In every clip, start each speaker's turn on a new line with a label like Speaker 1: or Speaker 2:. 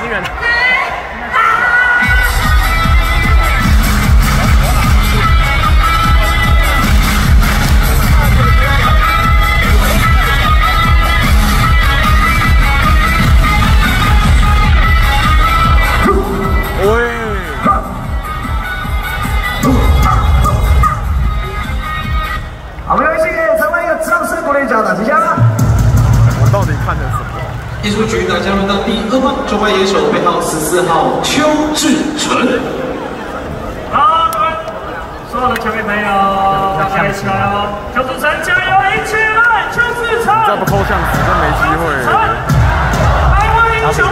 Speaker 1: 支援。
Speaker 2: 中外野手背号十四号邱志纯。
Speaker 3: 好，各位所有的球迷朋友，大家一起来哦！邱志成加油，一起来！邱志成，
Speaker 1: 再不扣像子，真没机会。
Speaker 3: 台湾英雄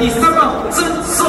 Speaker 3: 第三个，真。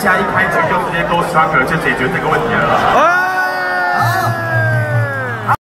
Speaker 3: 下一开局就直接 Go Stronger 就解决这个问题了。
Speaker 4: 哎